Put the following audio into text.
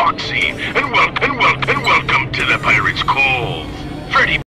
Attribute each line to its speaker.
Speaker 1: Foxy, and welcome, welcome, welcome to the Pirates Call, Freddy